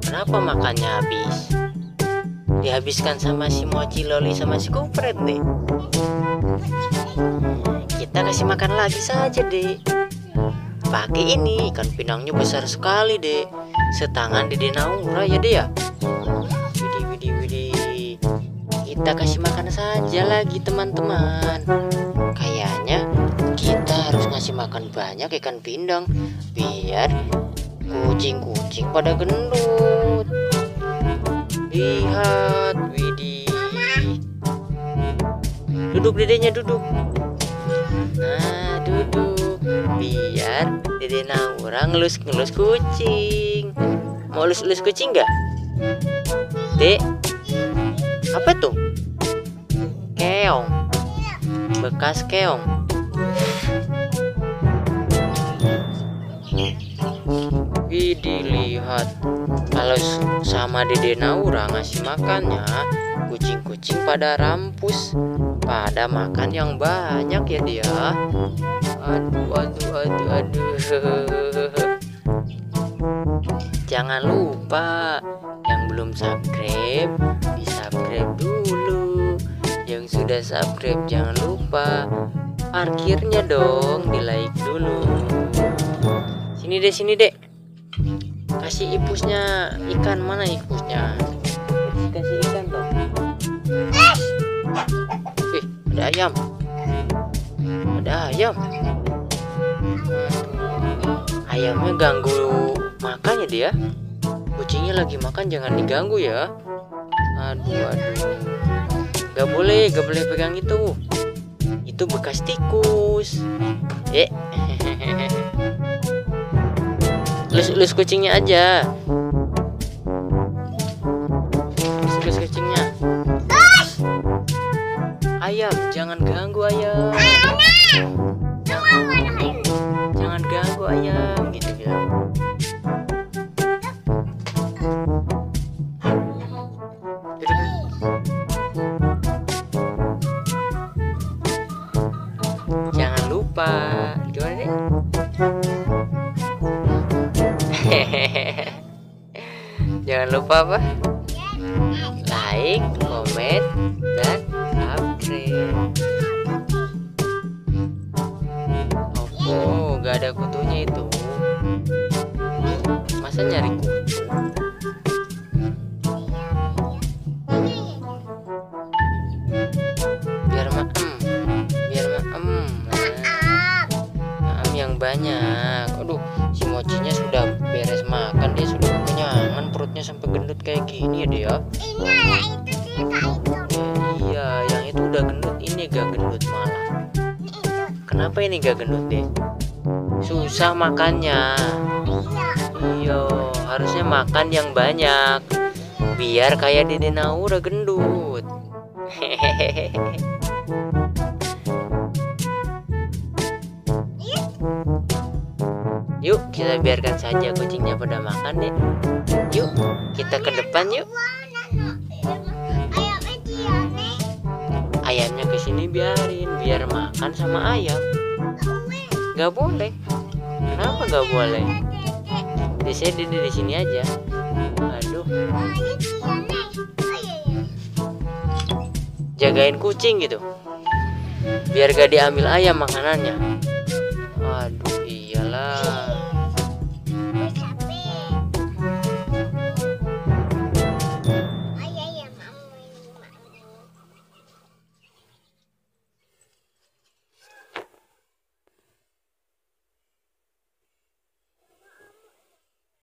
Kenapa makannya habis? Dihabiskan sama si mochi loli sama si kupret deh. Kita kasih makan lagi saja deh. Pakai ini ikan pinangnya besar sekali deh. Setangan di Naura ya deh ya. Widih widih widih. Kita kasih makan saja lagi teman-teman. Kita harus ngasih makan banyak ikan pindang biar kucing-kucing pada gendut. Lihat, widih. Duduk dedenya duduk. Nah, duduk. Biar dede Naura ngelus-ngelus kucing. Mau lus-lus kucing nggak? Dek, apa tuh? Keong. Bekas keong. Widih lihat Kalau sama dede Naura ngasih makannya Kucing-kucing pada rampus Pada makan yang banyak ya dia. Aduh aduh aduh aduh. Jangan lupa Yang belum subscribe Di subscribe dulu. Yang sudah subscribe jangan lupa Parkirnya dong Di like dulu Sini deh, sini dek. Kasih ipusnya ikan mana ipusnya? Kasih ikan dong. Wih, ada ayam. Ada ayam. Ayamnya ganggu makannya dia. Kucingnya lagi makan jangan diganggu ya. Aduh, aduh. Gak boleh, gak boleh pegang itu. Itu bekas tikus. Eh. lus lus kucingnya aja. Lus lus kucingnya. Ayam jangan ganggu ayam. Jangan ganggu ayam gitu ya jangan lupa Jangan lupa apa? Like, komen, dan subscribe. Oh, gak ada kutunya itu. Masa nyari kutu? Biar maem, biar maem. Maem yang banyak. Kayak gini ya dia iya yang itu udah gendut ini gak gendut malah. Kenapa ini gak gendut deh susah makannya. Iya harusnya makan yang banyak. Biar kayak dede Naura gendut. hehehe Yuk kita biarkan saja kucingnya pada makan deh. Yuk kita ke depan yuk. Ayamnya ke sini biarin biar makan sama ayam. Gak boleh. Kenapa gak boleh? Di sini di, sini aja. Aduh. Jagain kucing gitu. Biar gak diambil ayam makanannya.